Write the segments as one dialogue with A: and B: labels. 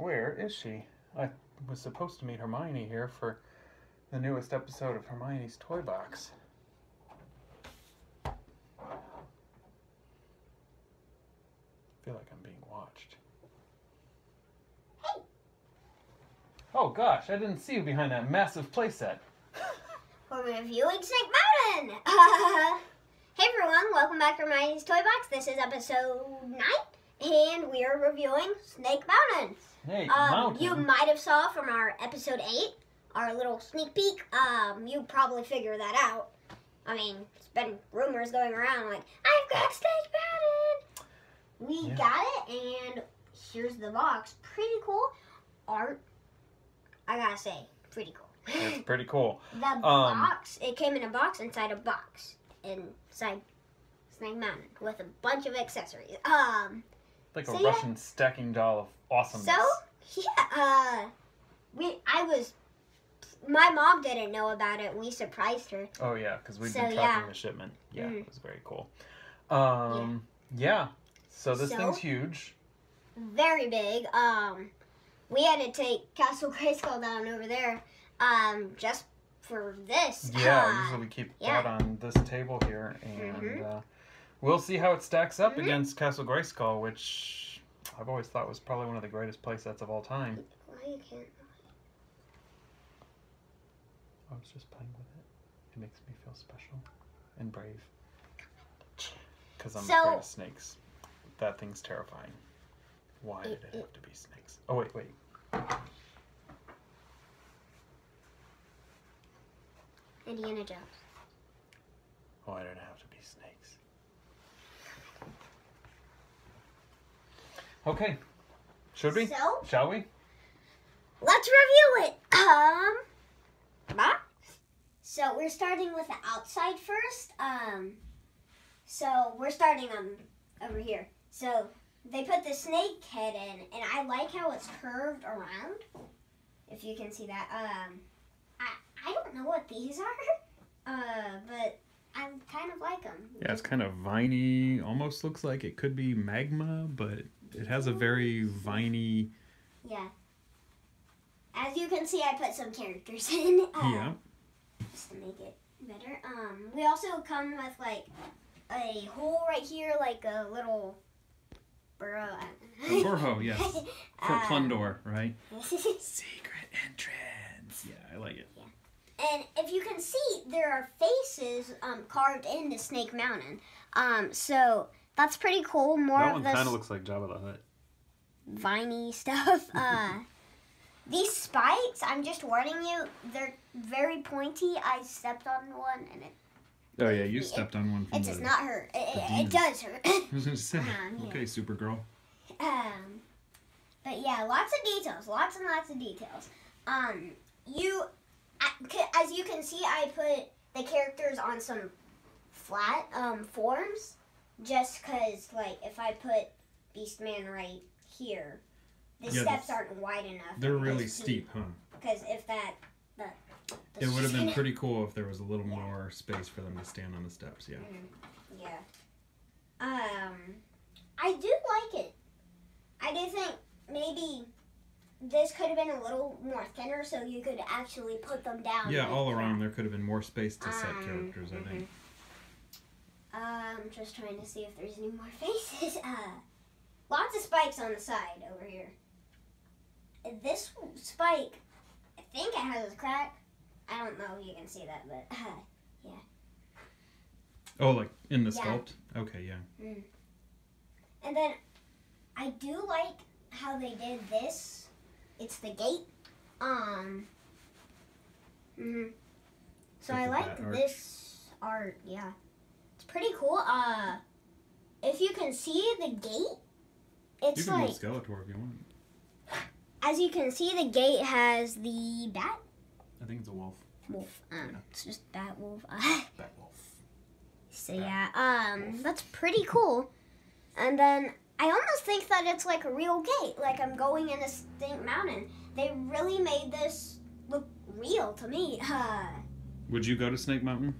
A: Where is she? I was supposed to meet Hermione here for the newest episode of Hermione's Toy Box. I feel like I'm being watched.
B: Hey.
A: Oh gosh, I didn't see you behind that massive playset.
B: We're reviewing Snake Mountain. hey everyone, welcome back to Hermione's Toy Box. This is episode 9, and we are reviewing Snake Mountain.
A: Hey,
B: Um, you might have saw from our episode 8, our little sneak peek, um, you probably figure that out. I mean, it's been rumors going around like, I've got Snake Mountain! We
A: Yeah.
B: got it, and here's the box. Pretty cool. Art, I gotta say, pretty cool.
A: It's pretty cool.
B: The box, it came in a box inside a box inside Snake Mountain with a bunch of accessories. Um,
A: Like a
B: So, yeah.
A: Russian stacking doll of awesomeness.
B: so yeah, uh, we I was, my mom didn't know about it. We surprised her.
A: Oh yeah, because we've
B: So,
A: been tracking
B: yeah.
A: the shipment. Yeah,
B: Mm.
A: it was very cool. Um, yeah. So this
B: So-
A: thing's huge.
B: Very big. Um, we had to take Castle Grayskull down over there, um, just for this.
A: Yeah,
B: Uh,
A: usually we keep
B: yeah.
A: that on this table here, and
B: Mhm.
A: uh, we'll see how it stacks up
B: Mhm.
A: against Castle Grayskull, which I've always thought was probably one of the greatest playsets of all time.
B: Why can't?
A: I was just playing with it. It makes me feel special and brave. Because I'm
B: So-
A: afraid of snakes. That thing's terrifying. Why did it have to be snakes? Oh wait, wait.
B: Indiana Jones.
A: Why did it have to be snakes? Okay. Should we?
B: So
A: Shall we?
B: let's review it. Um, box. So we're starting with the outside first. Um, so we're starting um over here. So they put the snake head in, and I like how it's curved around. If you can see that. Um, I I don't know what these are. Uh, but I kind of like them.
A: Yeah, it's kind of viney. Almost looks like it could be magma, but it has a very viney.
B: Yeah. As you can see, I put some characters in. Uh,
A: Yeah.
B: just to make it better. Um, we also come with like a hole right here, like a little burrow.
A: A burrow, yes. For
B: Uh,
A: Plundor, right? Secret entrance. Yeah, I like it.
B: And if you can see, there are faces um, carved into Snake Mountain. Um, so that's pretty cool. More of this kind of
A: looks like Jabba the Hutt.
B: viney stuff. Uh, these spikes, I'm just warning you, they're very pointy. I stepped on one and it,
A: Oh yeah, you
B: It-
A: stepped on one from
B: it
A: the.
B: does not hurt. It,
A: the
B: it, it does hurt.
A: I was gonna say.
B: Um, yeah.
A: Okay, Supergirl.
B: Um, but yeah, lots of details, lots and lots of details. Um, you, as you can see, I put the characters on some flat um forms, just cause like if I put Beastman right here, the
A: Yeah,
B: steps
A: the-
B: aren't wide enough.
A: They're really steep, huh?
B: Because if that, the, the
A: It would have been pretty cool if there was a little
B: Yeah.
A: more space for them to stand on the steps. Yeah.
B: Yeah. Um, I do like it. I do think maybe this could have been a little more thinner, so you could actually put them down.
A: Yeah, all around there could have been more space to set
B: Um,
A: characters. I think.
B: Um, just trying to see if there's any more faces. Uh, lots of spikes on the side over here. This spike, I think it has a crack. I don't know if you can see that, but uh,
A: Oh, like in the
B: Yeah.
A: sculpt. Okay, yeah.
B: And then I do like how they did this. It's the gate. Um. mhm. So
A: With
B: I like
A: arch.
B: this art. Yeah, pretty cool. Uh, if you can see the gate,
A: You
B: it's
A: can
B: like
A: Skeletor if you want.
B: as you can see, the gate has the bat
A: I think it's a wolf.
B: wolf. Um,
A: Yeah.
B: it's just bat wolf.
A: Bat wolf.
B: So yeah, um, that's pretty cool. And then I almost think that it's like a real gate, like I'm going in a Stink Mountain. They really made this look real to me. Uh,
A: Would you go to Snake Mountain?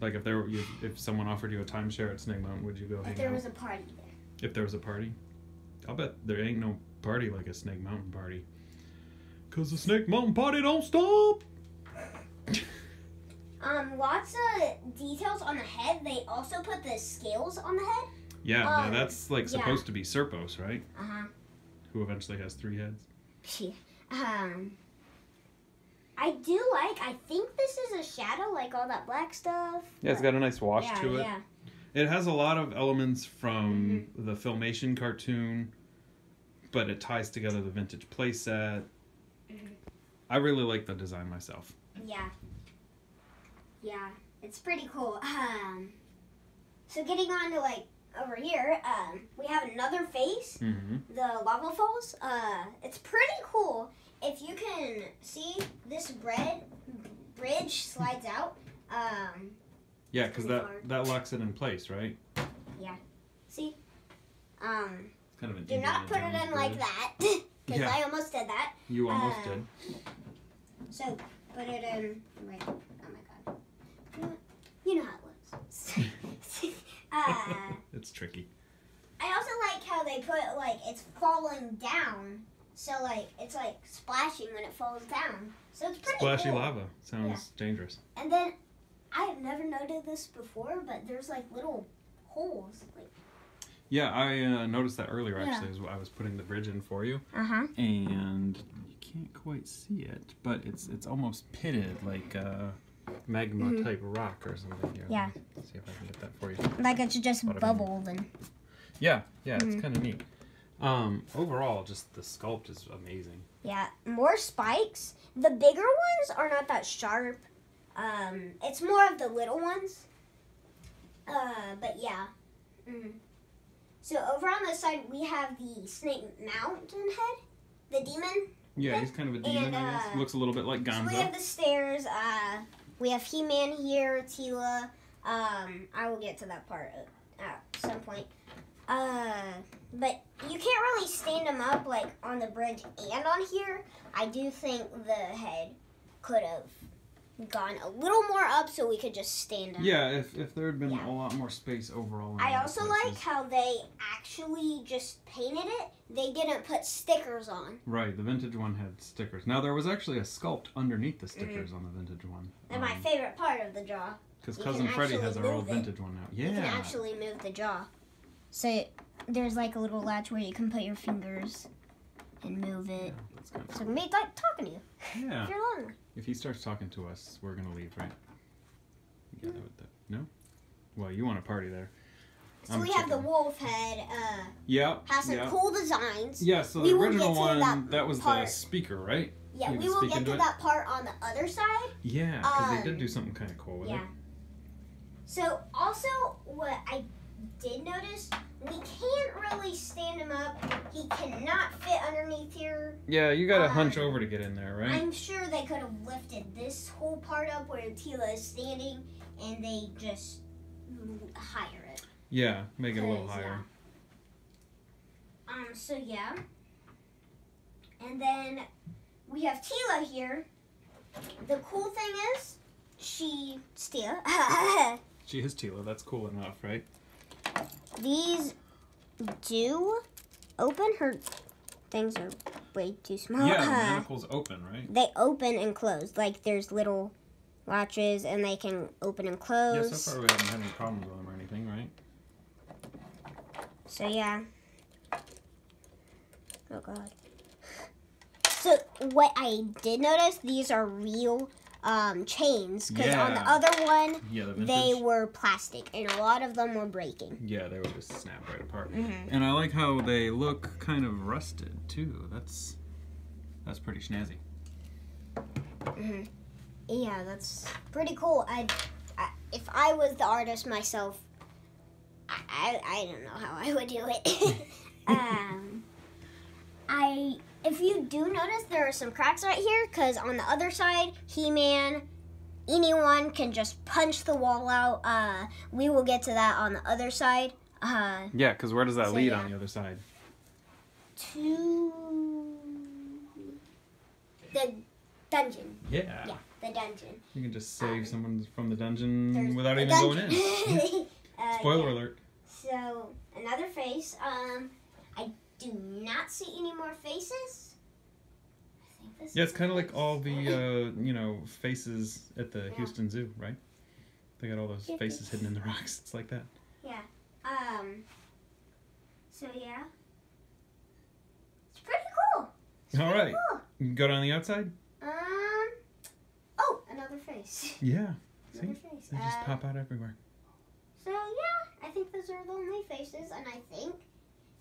A: Like if there, were, if someone offered you a timeshare at Snake Mountain, would you go
B: if
A: hang
B: there
A: out?
B: was a party there.
A: If there was a party, I'll bet there ain't no party like a Snake Mountain party. Cause the Snake Mountain party don't stop.
B: Um, lots of details on the head. They also put the scales on the head.
A: Yeah, now
B: Um,
A: that's like
B: yeah.
A: supposed to be Serpos, right?
B: Uh huh.
A: Who eventually has three heads.
B: um, I do like. I think this is a shadow, like all that black stuff.
A: Yeah, it's got a nice wash
B: yeah,
A: to it.
B: yeah.
A: It has a lot of elements from
B: Mm-hmm.
A: the Filmation cartoon, but it ties together the vintage playset.
B: Mm-hmm.
A: I really like the design myself.
B: Yeah. Yeah, it's pretty cool. Um, so getting on to like over here, um, we have another face,
A: Mm-hmm.
B: the lava falls. Uh, it's pretty cool. If you can see this bread bridge slides out. Um,
A: Yeah, because that
B: hard.
A: that locks it in place, right? Yeah.
B: See. Um,
A: It's kind of an
B: do not
A: Indiana
B: put it
A: Jones
B: in like
A: bridge.
B: that, because
A: Yeah.
B: I almost did that.
A: You almost
B: Uh,
A: did.
B: So put it in. right. Oh my god. You know, you know how it looks. uh,
A: It's tricky.
B: I also like how they put like it's falling down, so like it's like splashing when it falls down. So it's pretty
A: Splashy
B: cool.
A: lava sounds dangerous.
B: And then I have never noted this before, but there's like little holes. Like
A: Yeah, I uh, noticed that earlier
B: Yeah.
A: actually as I was putting the bridge in for you,
B: uh huh.
A: and you can't quite see it, but it's it's almost pitted like uh, magma type rock or something. Here,
B: Mm-hmm. Yeah.
A: let me see if I can get that for you.
B: Like it's just
A: Bada
B: bubbled and.
A: Yeah, yeah,
B: Mm-hmm.
A: it's kind of neat. Um, overall, just the sculpt is amazing.
B: Yeah, more spikes. The bigger ones are not that sharp. Um, it's more of the little ones. Uh, but yeah. Mm. So over on this side, we have the Snake Mountain head, the demon.
A: Yeah, he's kind of a demon.
B: And,
A: I guess
B: uh,
A: looks a little bit like
B: So we have the stairs. Uh, we have He-Man here, Teela. Um, I will get to that part at, at some point. Uh, but you can't really stand them up like on the bridge and on here. I do think the head could have gone a little more up so we could just stand up.
A: Yeah, if, if there had been
B: Yeah.
A: a lot more space overall. I a
B: I
A: lot
B: also like how they actually just painted it. They didn't put stickers on.
A: Right, the vintage one had stickers. Now there was actually a sculpt underneath the mm-hmm. stickers on the vintage one.
B: And my um, favorite part of the jaw.
A: Because cousin
B: can
A: Freddie has our old
B: it.
A: vintage one now. Yeah.
B: You can
A: Yeah.
B: actually move the jaw. So there's like a little latch where you can put your fingers and move it.
A: Of
B: So me like talking to you
A: Yeah.
B: if you're long.
A: If he starts talking to us, we're gonna leave, right? Got that. No? Well, you want a party there.
B: So
A: I'm
B: we have the wolf head. Uh,
A: Yeah.
B: has some
A: yeah.
B: cool designs.
A: Yeah, so the
B: will
A: original one,
B: that
A: that, was the speaker, right?
B: Yeah, we will get to
A: it?
B: that part on the other side.
A: Yeah, because they did
B: Um,
A: do something kind of cool with it.
B: yeah.
A: it.
B: So also what I did notice, we can't really stand him up. He cannot fit underneath here.
A: Yeah, you gotta
B: Um,
A: hunch over to get in there, right?
B: I'm sure they could have lifted this whole part up where Teela is standing, and they just higher it.
A: Yeah, make it a little higher.
B: Um. So yeah. And then we have Teela here. The cool thing is, she still
A: She is Teela, that's cool enough, right?
B: These do open. Her things are way too small.
A: Yeah, the manacle's open, right?
B: they open and close. Like there's little latches, and they can open and
A: Yeah,
B: close.
A: so far we haven't had any problems with them or anything, right?
B: So yeah. Oh god. So what I did notice, these are real um, chains because on the other one
A: Yeah, the
B: they were plastic and a lot of them were breaking.
A: Yeah, they would just snap right apart.
B: Mhm.
A: And I like how they look kind of rusted too. That's that's pretty snazzy.
B: Yeah, that's pretty cool. I, I if I was the artist myself, I, I, I don't know how I would do it. um, I if you do notice there are some cracks right here because on the other side, He-Man, anyone can just punch the wall out. Uh, we will get to that on the other side. Uh,
A: Yeah, because where does that
B: So,
A: lead
B: yeah.
A: on the other side?
B: to the dungeon.
A: Yeah.
B: Yeah, the dungeon.
A: You can just save
B: Um,
A: someone from the dungeon
B: There's
A: without
B: the
A: even going in.
B: Uh,
A: Spoiler
B: yeah.
A: alert.
B: So another face. Um, I do not see any more faces. I think
A: Yeah, it's kind of like all the uh, you know faces at the
B: Yeah.
A: Houston Zoo, right? They got all those faces hidden in the rocks. It's like that. Yeah.
B: Um. So yeah, it's pretty cool. It's
A: All
B: pretty
A: right.
B: Cool.
A: You can go down the outside.
B: Um. Oh, another face.
A: Yeah, See?
B: Another face.
A: they just
B: Uh,
A: pop out everywhere.
B: So yeah, I think those are the only faces, and I think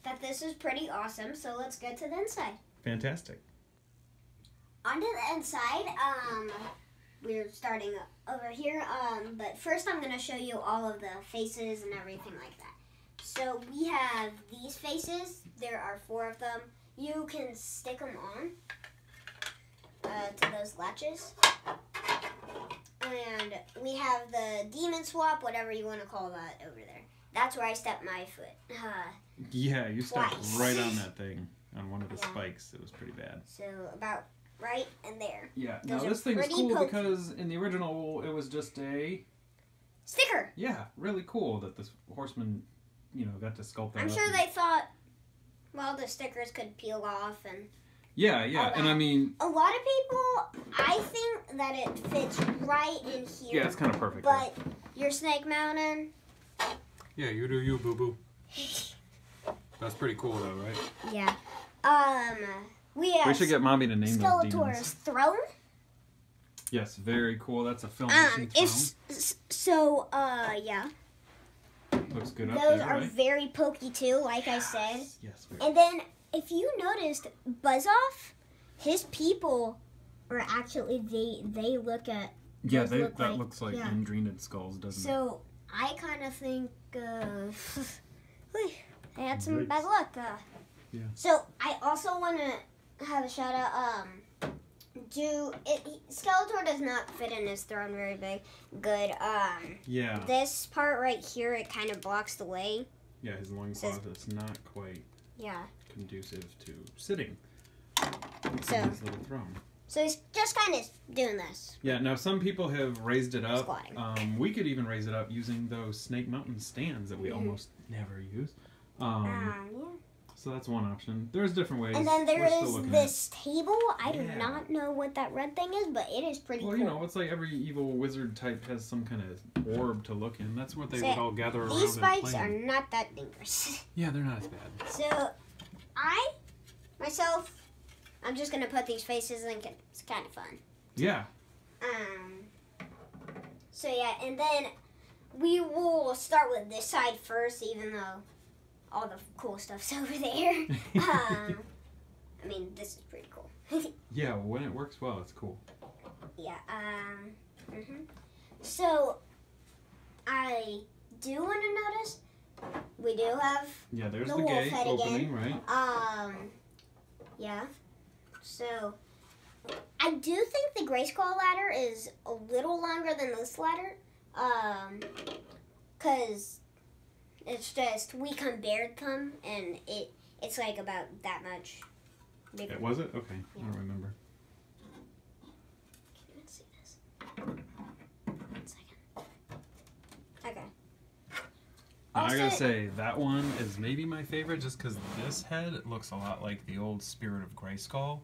B: that this is pretty awesome. So let's get to the inside.
A: Fantastic.
B: Onto the inside, um, we're starting over here. Um, but first, I'm gonna show you all of the faces and everything like that. So we have these faces. There are four of them. You can stick them on uh, to those latches. And we have the demon swap, whatever you want to call that over there. That's where I stepped my foot. Uh,
A: Yeah, you stepped
B: Twice.
A: right on that thing on one of the
B: Yeah.
A: spikes. It was pretty bad.
B: so about right in there.
A: Yeah.
B: Those
A: now this thing is cool
B: pokey.
A: because in the original it was just a
B: Sticker.
A: yeah, really cool that this horseman, you know, got to sculpt that.
B: I'm
A: up
B: sure
A: and-
B: they thought, well, the stickers could peel off, and
A: Yeah, yeah, and I mean,
B: a lot of people, I think that it fits right in here.
A: yeah, it's kind of perfect.
B: But your Snake Mountain,
A: yeah, you do you, boo boo. That's pretty cool though, right?
B: yeah. Um, we have
A: We should get mommy to name those
B: Skeletor's
A: demons.
B: throne.
A: Yes, very cool. That's a film.
B: Um, it's so. Uh, yeah.
A: looks good up
B: Those
A: there,
B: are
A: right?
B: very pokey too, like I said.
A: Yes. very-
B: And then, if you noticed, Buzzoff, his people are actually they they look at
A: Yeah, they,
B: look
A: that
B: like-
A: looks like
B: yeah.
A: Andreenid skulls, doesn't it?
B: So I kind of think uh, whew, I had some
A: Yikes.
B: bad luck. Uh,
A: Yeah.
B: So I also want to have a shout out. Um, do it? Skeletor does not fit in his throne very big. Good. Um,
A: Yeah,
B: this part right here, it kind of blocks the way.
A: yeah, his long loincloth is not quite
B: Yeah.
A: conducive to sitting
B: So-
A: his little throne.
B: So he's just kind of doing this.
A: Yeah, now some people have raised it up. Um, we could even raise it up using those Snake Mountain stands that we
B: Mhm.
A: almost never use. Um,
B: Um, yeah.
A: so that's one option. There's different ways.
B: And then there
A: We're
B: is this table. I do not know what that red thing is, but it is pretty
A: Well,
B: cool.
A: you know, it's like every evil wizard type has some kind of orb to look in. That's what they
B: Say,
A: would all gather around
B: These
A: play
B: are not that dangerous.
A: Yeah, they're not as bad.
B: So, I, myself, I'm just gonna put these faces in. It's kind of fun.
A: Yeah.
B: Um. So yeah, and then we will start with this side first, even though all the cool stuff's over there. um. I mean, this is pretty cool.
A: Yeah, when it works well, it's cool.
B: yeah. Um. hmm So, I do want to notice we do have
A: Yeah, there's
B: The
A: the,
B: wolf
A: gate
B: head
A: opening, right?
B: Um, yeah. So, I do think the Grayskull ladder is a little longer than this ladder. Um, cause it's just we compared them, and it it's like about that much bigger.
A: Yeah, was it? Okay, I don't remember.
B: Can you even see this? One second. Okay.
A: I gotta say that one is maybe my favorite, just because this head looks a lot like the old Spirit of Grayskull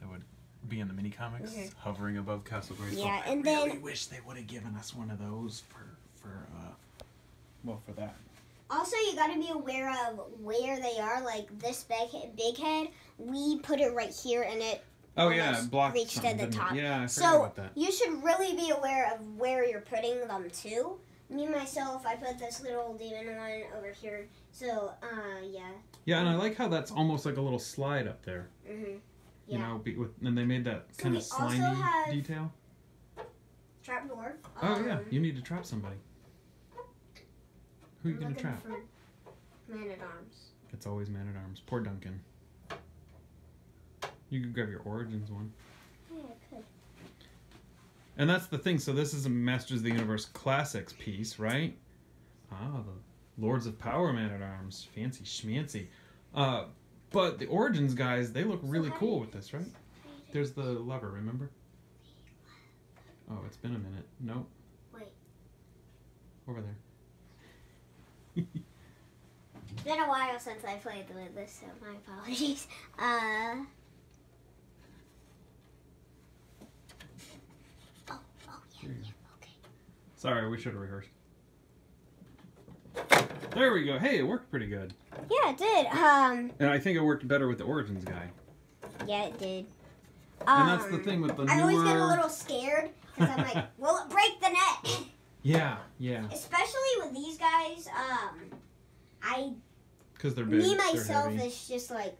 A: that would be in the mini comics, hovering above Castle Grayskull.
B: Yeah,
A: I
B: and
A: really
B: then-
A: wish they would have given us one of those for for uh, well for that.
B: Also, you got to be aware of where they are. Like this big big head, we put it right here, and it
A: Oh yeah, it blocked
B: reached at the top.
A: Yeah, I
B: So
A: about that.
B: you should really be aware of where you're putting them to. Me myself, I put this little demon one over here. So, uh, yeah.
A: Yeah, and I like how that's almost like a little slide up there.
B: hmm
A: You
B: Yeah.
A: know, be, with and they made that
B: So
A: kind of slimy detail.
B: Trap door.
A: Oh yeah,
B: Um,
A: you need to trap somebody. Who are you
B: I'm
A: gonna trap?
B: Man at arms.
A: It's always Man at Arms. Poor Duncan. You could grab your Origins one.
B: Yeah, I could.
A: And that's the thing. So this is a Masters of the Universe Classics piece, right? Ah, the Lords of Power Man at Arms, fancy schmancy. Uh, but the Origins guys, they look really cool with this, right? There's the lever, remember? Oh, it's been a minute. Nope.
B: Wait.
A: Over there.
B: It's been a while since I played with this, so my apologies. Uh. Oh, oh, yeah, yeah, okay.
A: Sorry, we should have rehearsed. There we go. Hey, it worked pretty good.
B: Yeah, it did. Um,
A: And I think it worked better with the Origins guy.
B: yeah, it did.
A: And that's the
B: Um,
A: thing with the
B: I always get a little scared because I'm like, will it break the net?
A: Yeah, yeah.
B: Especially with these guys. Um, I
A: Because they're big.
B: me myself is just like,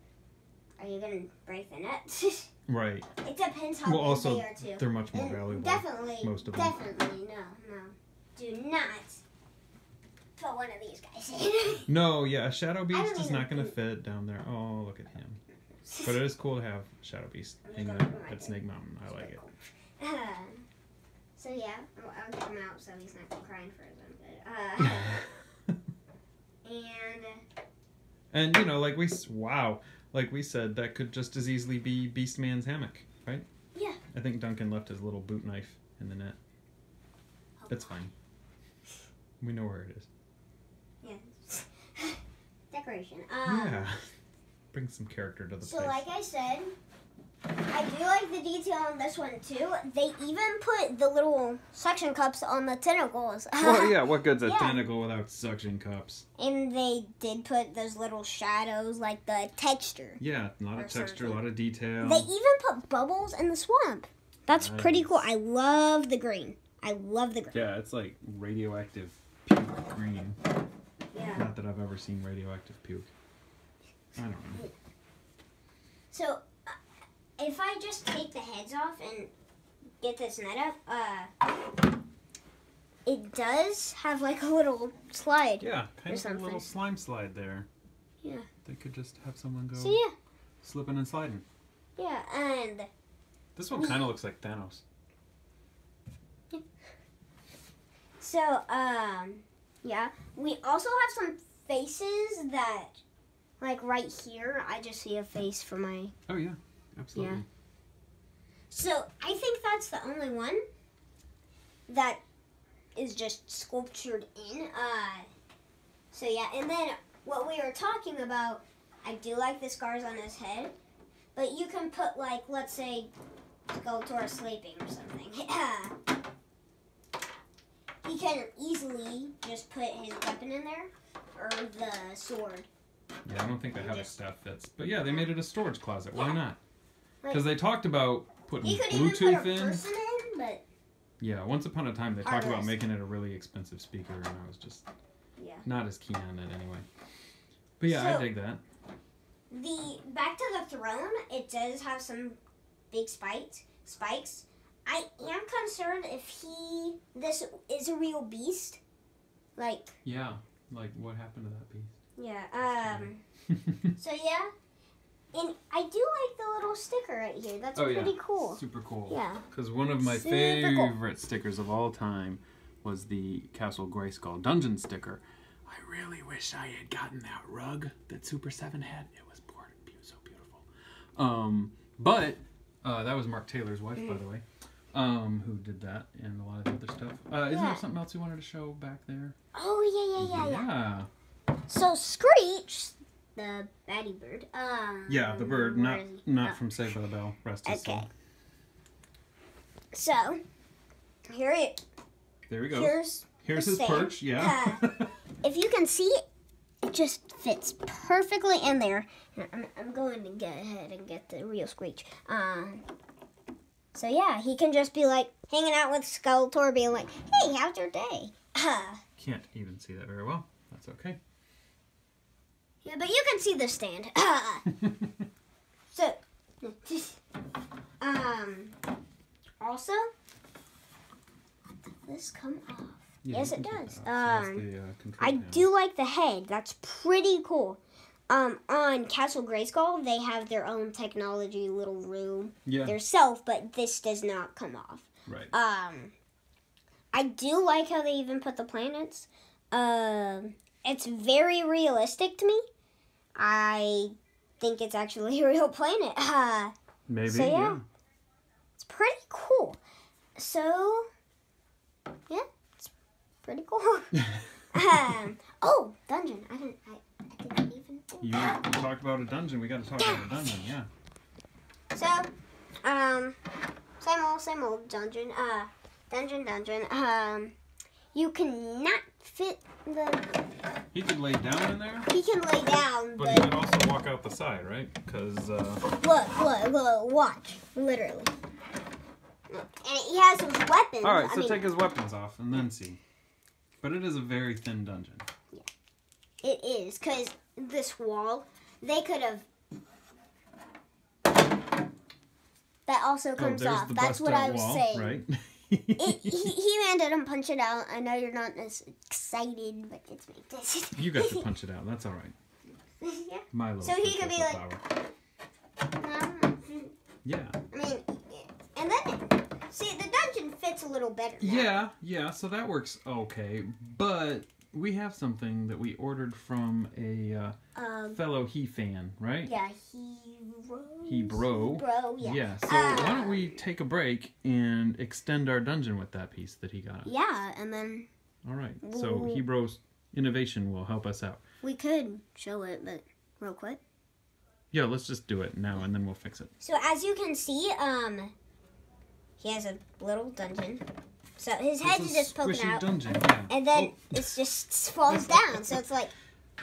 B: are you gonna break the net?
A: Right.
B: it depends how
A: Well,
B: big
A: also,
B: they are too.
A: They're much more
B: And
A: valuable.
B: Definitely,
A: most of them.
B: definitely, no, no. Do not put one of these guys in.
A: No, yeah, a Shadow Beast is not going to fit down there. Oh, look at him. But it is cool to have Shadow Beast hanging
B: gonna
A: out
B: put my
A: at Snake Mountain. I like it.
B: Um, so yeah, I'll, I'll get him out so he's not crying for his own good. Uh, and
A: and, you know, like we. s- Wow. Like we said, that could just as easily be Beastman's hammock, right?
B: Yeah.
A: I think Duncan left his little boot knife in the net. That's fine. We know where it is.
B: Yeah, decoration. Um,
A: yeah. Bring some character to the
B: So,
A: place.
B: like I said, I do like the detail on this one too. They even put the little suction cups on the tentacles.
A: well, yeah, what good's a
B: Yeah.
A: tentacle without suction cups?
B: And they did put those little shadows, like the texture.
A: Yeah, a lot of texture, a lot of detail.
B: They even put bubbles in the swamp. That's pretty cool. I love the green. I love the green.
A: Yeah, it's like radioactive pink green.
B: Yeah.
A: Not that I've ever seen radioactive puke. I don't know.
B: So, uh, if I just take the heads off and get this net up, uh, it does have like a little slide.
A: Yeah, kind of a little slime slide there.
B: Yeah.
A: They could just have someone go
B: So yeah,
A: slipping and sliding.
B: yeah, and
A: This one kind of looks like Thanos.
B: so um, yeah, we also have some faces that, like right here, I just see a face for my.
A: Oh yeah, absolutely. Yeah.
B: So I think that's the only one that is just sculptured in. Uh, so yeah, and then what we were talking about, I do like the scars on his head, but you can put like, let's say, Skeletor sleeping or something. Yeah. he can easily just put his weapon in there or the sword.
A: Yeah, I don't think they have a stuff fits, but yeah, they made it a storage closet. Why
B: Yeah.
A: not? Because they talked about putting
B: could even put a
A: Bluetooth in.
B: person in, but
A: Yeah, once upon a time they talked about making it a really expensive speaker, and I was just
B: yeah.
A: not as keen on it anyway. But yeah, I dig that.
B: The back to the throne, it does have some big spikes. Spikes. I am concerned if he this is a real beast. Like
A: Yeah, like what happened to that piece?
B: yeah. Um. So yeah, and I do like the little sticker right here. That's
A: Oh, yeah.
B: pretty cool.
A: Super cool.
B: Yeah.
A: Because one of my
B: Super cool.
A: favorite stickers of all time was the Castle Grayskull dungeon sticker. I really wish I had gotten that rug that Super Seven had. It was so beautiful. Um, but uh, that was Mark Taylor's wife, by the way, um, who did that and a lot of the other stuff. Uh, isn't there something else you wanted to show back there?
B: Oh yeah yeah yeah yeah.
A: Yeah,
B: So Screech, the baddie bird. Um.
A: Yeah, the bird, not not
B: Oh.
A: from Saved by the Bell. Rest his
B: Okay.
A: soul.
B: So here it
A: There we go.
B: here's
A: Here's his perch. Yeah.
B: if you can see, it just fits perfectly in there. I'm, I'm going to get ahead and get the real Screech. Um, so yeah, he can just be like hanging out with Skeletor, being like, "Hey, how's your day?"
A: Can't even see that very well. That's okay.
B: yeah, but you can see the stand. so, um, also, this come off.
A: Yeah,
B: Yes, it does.
A: that off. So that's
B: Um,
A: the, uh,
B: I
A: panel.
B: do like the head. That's pretty cool. Um, on Castle Grayskull, they have their own technology little room,
A: Yeah.
B: their self, but this does not come off.
A: Right.
B: Um, I do like how they even put the planets. Um, it's very realistic to me. I think it's actually a real planet. Uh,
A: Maybe.
B: so, yeah.
A: yeah.
B: it's pretty cool. So, yeah, it's pretty cool. um, oh, dungeon. I didn't. I,
A: You, you talked about a dungeon. We got to talk about a dungeon. Yeah.
B: So, um, same old, same old dungeon. Uh, dungeon, dungeon. Um, you cannot fit the.
A: He could lay down in there,
B: He can lay down,
A: but
B: but,
A: he could also walk out the side, right? Because uh,
B: look, look, look, watch, literally. And he has his weapons.
A: all right.
B: I
A: So
B: mean,
A: take his weapons off and then see. But it is a very thin dungeon.
B: Yeah, It is because this wall, they could have. That also comes
A: oh,
B: off. That's what I was
A: wall,
B: saying.
A: right?
B: It, he, He-Man didn't punch it out. I know you're not as excited, but it's this.
A: you got to punch it out. That's all right.
B: yeah.
A: My little.
B: So he could be like- Um,
A: Yeah.
B: I mean, and then see the dungeon fits a little better. now.
A: Yeah, yeah, so that works okay. But we have something that we ordered from a uh,
B: Um.
A: fellow he fan, right?
B: Yeah.
A: He-Bro. Bro.
B: Yeah.
A: Yeah, so
B: Uh,
A: why don't we take a break and extend our dungeon with that piece that he got?
B: Yeah, and then
A: All right, so He-Bro's Innovation will help us out.
B: we could show it, but real quick.
A: Yeah, let's just do it now and then we'll fix it.
B: So as you can see, um, he has a little dungeon. So his head is just poking out,
A: dungeon, yeah.
B: and then
A: Oh,
B: it just falls down. So it's like,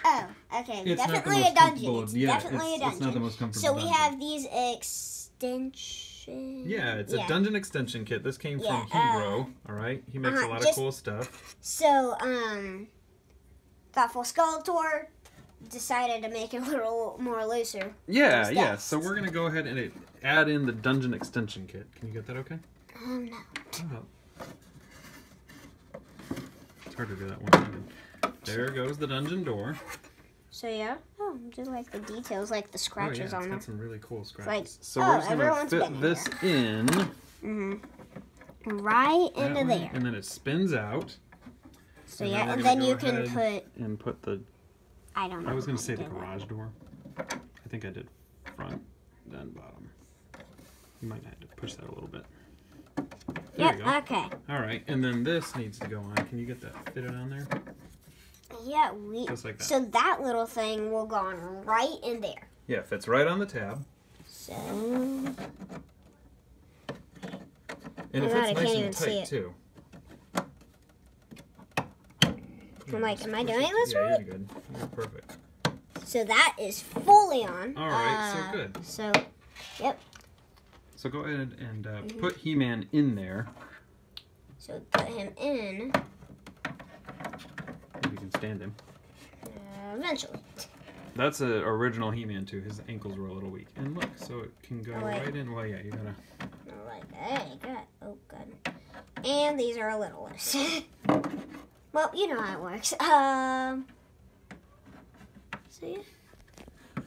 B: oh, okay,
A: it's
B: definitely a dungeon. It's
A: yeah,
B: definitely
A: it's,
B: a
A: It's not the
B: dungeon.
A: most comfortable
B: So we
A: dungeon.
B: have these extensions.
A: Yeah, it's a dungeon extension kit. This came
B: Yeah,
A: from He-Bro, all right? He makes
B: uh-huh,
A: a lot
B: just-
A: of cool stuff.
B: So um, Thoughtful Skeletor decided to make it a little more looser.
A: Yeah, yeah. So we're gonna go ahead and add in the dungeon extension kit. Can you get that okay?
B: Um, no.
A: Oh. It's hard to do that one. There goes the dungeon door.
B: So yeah. Oh, just like the details, like the
A: Oh yeah,
B: scratches
A: it's
B: on them.
A: got some really cool scratches.
B: like,
A: so
B: oh,
A: we're just gonna
B: everyone's
A: fit
B: been
A: this in that
B: Mm-hmm. Right into
A: way,
B: there.
A: and then it spins out.
B: So
A: and
B: yeah,
A: then
B: and then
A: gonna
B: you can put.
A: And put the.
B: I don't know.
A: I was gonna say the
B: do it.
A: garage door. I think I did front, then bottom. You might have to push that a little bit. There
B: Yep.
A: we go.
B: Okay.
A: All right, and then this needs to go on. Can you get that fitted on there?
B: Yeah, we.
A: Just like that.
B: So that little thing will go on right in there.
A: Yeah, fits right on the tab.
B: So
A: And it fits nice and
B: see
A: tight
B: it.
A: too.
B: I'm like, am I doing
A: it.
B: this
A: yeah,
B: right?
A: you're good. You're perfect.
B: so that is fully on.
A: All right, so
B: Uh,
A: good.
B: So
A: So go ahead and uh,
B: Mm-hmm.
A: put He-Man in there.
B: so put him in
A: If you can stand him.
B: uh, eventually.
A: That's an original He-Man too. His ankles were a little weak. And look, so it can go
B: Oh,
A: right in. Well, yeah, you gotta.
B: Like, hey, good. Oh, good. And these are a little loose. well, you know how it works. Um. See?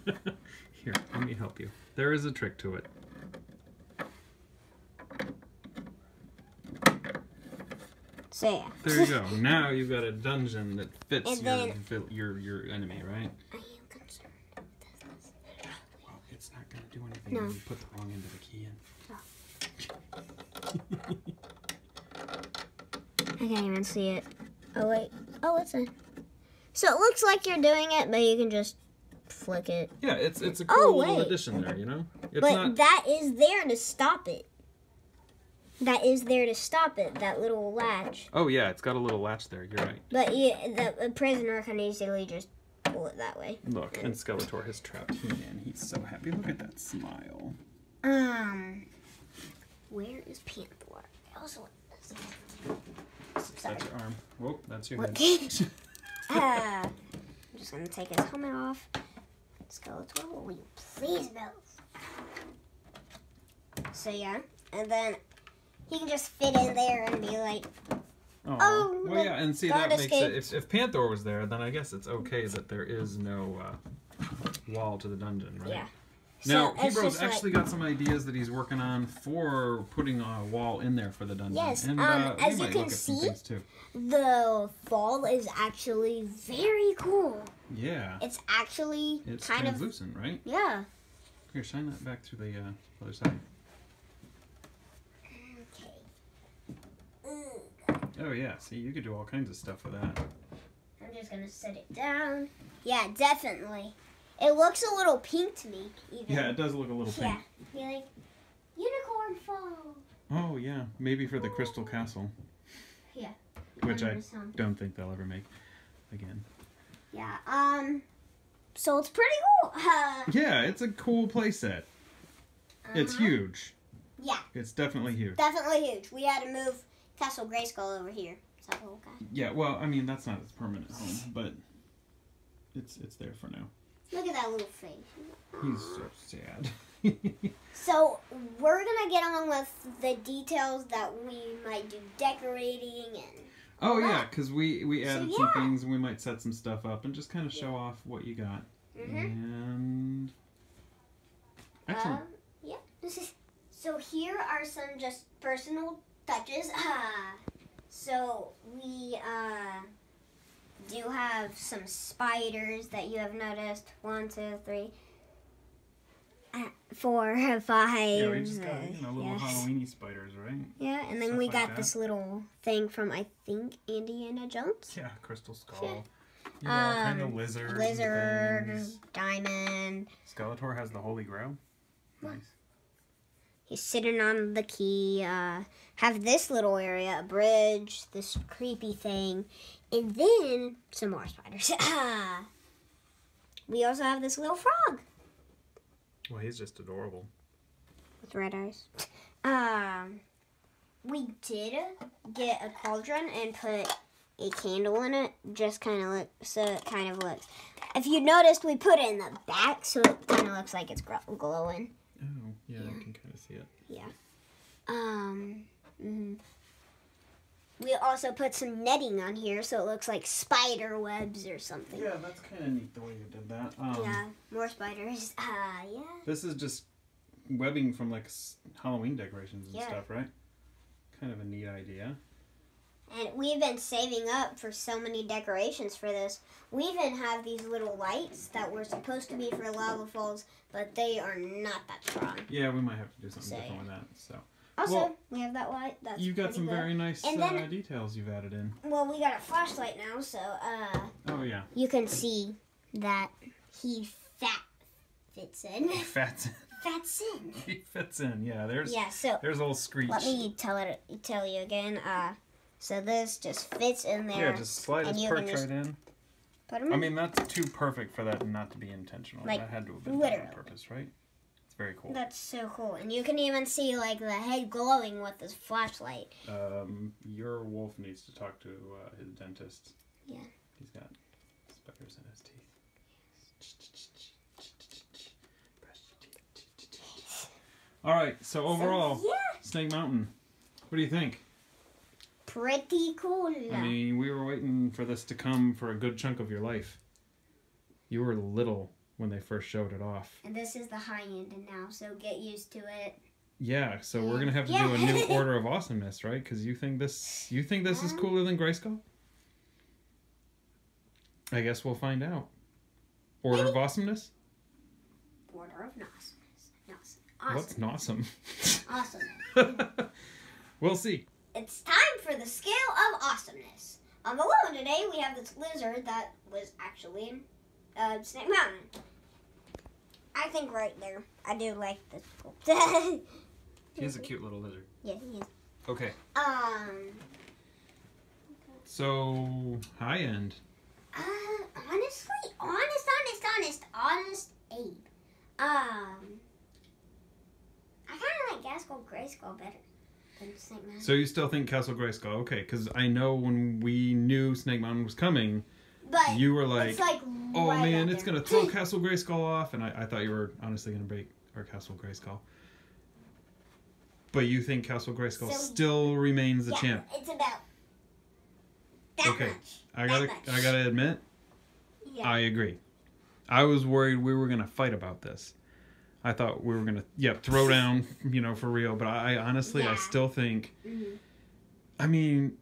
A: Here, let me help you. There is a trick to it.
B: So yeah.
A: There you go. now you've got a dungeon that fits
B: And
A: your,
B: then-
A: your your enemy, right?
B: I am concerned with this.
A: Well, it's not gonna do anything
B: No.
A: when you put the wrong end of the key in. Oh.
B: I can't even see it. Oh wait. Oh, it's in. So it looks like you're doing it, but you can just flick it.
A: Yeah, it's it's a oh, cool
B: Oh,
A: little addition there, you know. It's
B: but
A: not.
B: that is there to stop it. That is there to stop it. That little latch.
A: Oh yeah, it's got a little latch there. You're right.
B: But you, the, the prisoner can easily just pull it that way.
A: Look, and Skeletor has trapped He-Man. He's so happy. Look at that smile.
B: Um, where is Panthor? I also want this. Sorry.
A: That's your arm. Whoa, that's your
B: What?
A: head.
B: uh, I'm just gonna take his helmet off. Skeletor, will you please move? So yeah, and then he can just fit in there and be like,
A: Aw.
B: Oh,
A: well, yeah, and see that makes it. If, if Panthor was there, then I guess it's okay that there is no uh, wall to the dungeon, right?
B: yeah.
A: Now,
B: so
A: He-Bro's
B: just like-
A: actually got some ideas that he's working on for putting a wall in there for the dungeon.
B: Yes,
A: and
B: um,
A: uh,
B: as you can
A: look at some
B: see- the fall is actually very cool.
A: Yeah,
B: It's actually
A: it's
B: kind of
A: translucent, right?
B: yeah.
A: Here, shine that back through the uh, other side.
B: Okay. Ugh.
A: Oh yeah, see, you could do all kinds of stuff with that.
B: I'm just gonna set it down. Yeah, definitely. It looks a little pink to me. Even.
A: Yeah, it does look a little
B: Yeah.
A: pink.
B: Be like unicorn fall.
A: Oh yeah, maybe for the Crystal Castle.
B: Yeah.
A: Which I don't think they'll ever make again.
B: Yeah. Um. So it's pretty cool. Uh,
A: Yeah, it's a cool playset. It's
B: uh-huh.
A: huge.
B: Yeah,
A: It's definitely huge.
B: definitely huge. We had to move Castle Grayskull over here. little guy?
A: Yeah, well, I mean that's not its permanent home, but it's it's there for now.
B: Look at that little face.
A: He's so sad.
B: So we're gonna get on with the details that we might do decorating and
A: oh yeah, because we we
B: So,
A: added some
B: yeah.
A: things. We might set some stuff up and just kind of show off what you got.
B: Mhm.
A: And excellent.
B: Um, yeah. This is so. Here are some just personal touches. Ah, so we uh do have some spiders that you have noticed. One, two, three, uh, four, five.
A: yeah, we just got you know little
B: yes.
A: Halloweeny spiders, right?
B: Yeah, and then
A: stuff
B: we
A: like
B: got
A: that.
B: this little thing from I think Indiana Jones.
A: Yeah, crystal skull.
B: Yeah.
A: You know, kind of
B: Um,
A: lizards.
B: Lizard, diamond.
A: Skeletor has the Holy Grail. Nice.
B: He's sitting on the key. Uh, have this little area, a bridge, this creepy thing, and then some more spiders. we also have this little frog
A: Well, he's just adorable.
B: with red eyes. Um, we did get a cauldron and put a candle in it. Just kind of look, so it kind of looks. If you noticed, we put it in the back, so it kind of looks like it's glowing.
A: Oh, yeah, I can kind of see it. Yeah.
B: Um, mhm. we also put some netting on here so it looks like spider webs or something.
A: Yeah, that's kind of neat the way you did that. Um,
B: Yeah, more spiders. Ah, yeah.
A: This is just webbing from like Halloween decorations and
B: Yeah.
A: stuff, right? Kind of a neat idea.
B: And we've been saving up for so many decorations for this. We even have these little lights that were supposed to be for lava falls, but they are not that strong.
A: Yeah, we might have to do something
B: So,
A: different with that. So
B: Also,
A: Well,
B: we have that light. That's
A: you've got some
B: good.
A: very nice
B: And
A: uh, details you've added in.
B: Well, we got a flashlight now, so uh,
A: Oh yeah,
B: you can see that he fat fits in.
A: fats.
B: Fats in.
A: he fits in. Yeah, there's
B: Yeah, so
A: there's a little screech.
B: let me tell it tell you again. Uh so this just fits in there.
A: yeah, just slide his
B: you
A: perch right in.
B: put
A: I
B: in.
A: mean, that's too perfect for that not to be intentional.
B: Like,
A: that had to have been done on purpose, right? It's very cool.
B: That's so cool. And you can even see like the head glowing with this flashlight.
A: Um, your wolf needs to talk to uh, his dentist.
B: Yeah.
A: He's got spiders in his teeth. All right. So overall,
B: So, yeah,
A: Snake Mountain. What do you think?
B: Pretty cool.
A: I mean, we were waiting for this to come for a good chunk of your life. You were little when they first showed it off.
B: and this is the high end now, so get used to it.
A: Yeah, so we're gonna have to do a new order of awesomeness, right? Because you think this, you think this is
B: Um,
A: cooler than Grayskull? I guess we'll find out. Order of awesomeness?
B: Order of awesomeness. Awesome.
A: What's awesome?
B: Awesome.
A: we'll see.
B: It's time for the scale of awesomeness. On the low today, we have this lizard that was actually in uh, Snake Mountain. I think right there. I do like this. yeah,
A: He's a cute little lizard.
B: Yeah, he is.
A: Okay,
B: Um,
A: so high end.
B: uh, honestly, honest, honest, honest, honest, Abe. Um, I kind of like Gaskull Grayskull better than Snake Mountain.
A: So you still think Castle Grayskull? Okay, because I know when we knew Snake Mountain was coming,
B: but
A: you were like,
B: like,
A: "Oh
B: right
A: man, it's
B: there.
A: gonna throw Castle Grayskull off," and I, I thought you were honestly gonna break our Castle Grayskull. But you think Castle Grayskull
B: So-
A: still remains the
B: yeah,
A: champ?
B: It's about that
A: Okay.
B: much.
A: I gotta,
B: much.
A: I gotta admit,
B: Yeah.
A: I agree. I was worried we were gonna fight about this. I thought we were gonna, yeah, throw down, you know, for real. But I, I honestly, I still think.
B: Mhm.
A: I mean,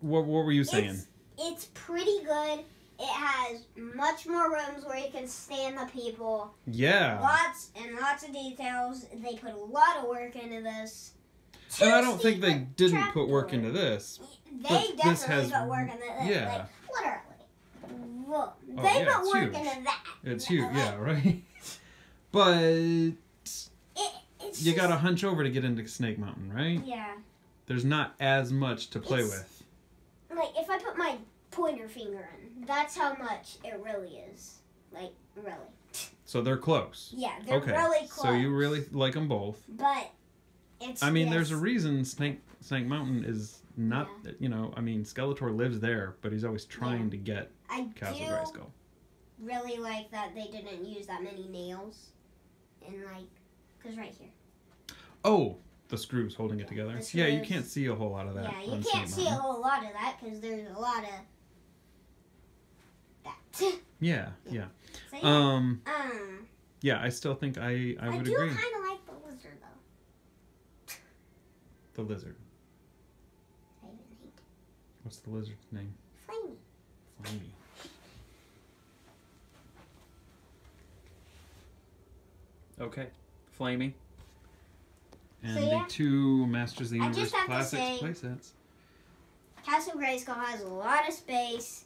A: what what were you saying?
B: It's, it's pretty good. It has much more rooms where you can stand the people.
A: yeah,
B: Lots and lots of details. They put a lot of work into this.
A: and I don't think they didn't put work into this.
B: They definitely
A: this has-
B: put work into this.
A: yeah.
B: Like, literally.
A: Oh,
B: they
A: yeah,
B: put
A: it's
B: work
A: huge.
B: into that.
A: It's huge,
B: Like,
A: yeah, right. But
B: It,
A: you gotta hunch over to get into Snake Mountain, right?
B: Yeah.
A: There's not as much to play
B: It's-
A: with.
B: Like if I put my pointer finger in, that's how much it really is. Like really.
A: So they're close.
B: Yeah, they're
A: okay.
B: really close.
A: So you really like them both.
B: But it's.
A: I mean, there's a reason Snake Snake Mountain is not. You know, I mean, Skeletor lives there, but he's always trying
B: Yeah.
A: to get
B: I
A: Castle Grayskull.
B: really like that they didn't use that many nails, and like, cause right here.
A: Oh, the screws holding it together. Yeah, you can't see a whole lot of that.
B: yeah, you can't see a whole lot of that because there's a lot of that.
A: Yeah, yeah.
B: So yeah,
A: Um,
B: um,
A: yeah, I still think I I
B: I,
A: would
B: do
A: agree.
B: kind of like the lizard though.
A: The lizard.
B: I
A: What's the lizard's name?
B: Flamey.
A: Flamey. Okay, Flamey. And
B: So,
A: the two Masters of the
B: I
A: Universe
B: just have
A: Classics playsets.
B: Castle Grayskull has a lot of space,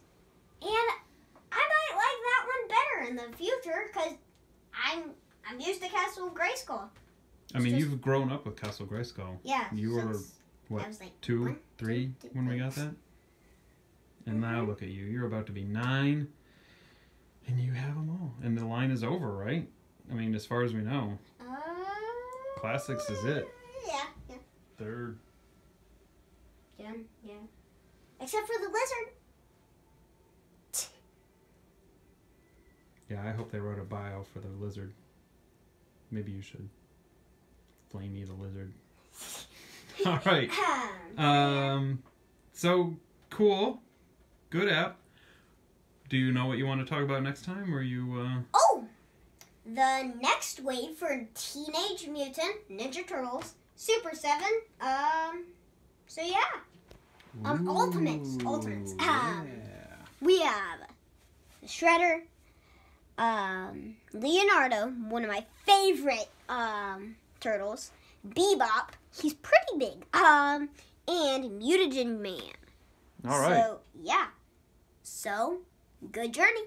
B: and I might like that one better in the future because I'm I'm used to Castle Grayskull.
A: I mean,
B: just-
A: you've grown up with Castle Grayskull.
B: Yeah,
A: You were, what,
B: I was like
A: Two,
B: one,
A: three,
B: two,
A: when we got that? And now
B: Mhm.
A: look at you. You're about to be nine, and you have them all. And the line is over, right? I mean, as far as we know,
B: Uh,
A: Classics is it.
B: Yeah, yeah,
A: third.
B: yeah, yeah. Except for the lizard.
A: Yeah, I hope they wrote a bio for the lizard. Maybe you should. Flamey the lizard. All right. Um, so cool, good app. Do you know what you want to talk about next time, or you? Uh...
B: the next wave for Teenage Mutant Ninja Turtles Super Seven. Um, so yeah. Um, Ultimates, Ultimates. Um,
A: yeah.
B: We have Shredder, um, Leonardo, one of my favorite um, turtles, Bebop, he's pretty big, um, and Mutagen Man.
A: All right.
B: So, yeah. So, good journey.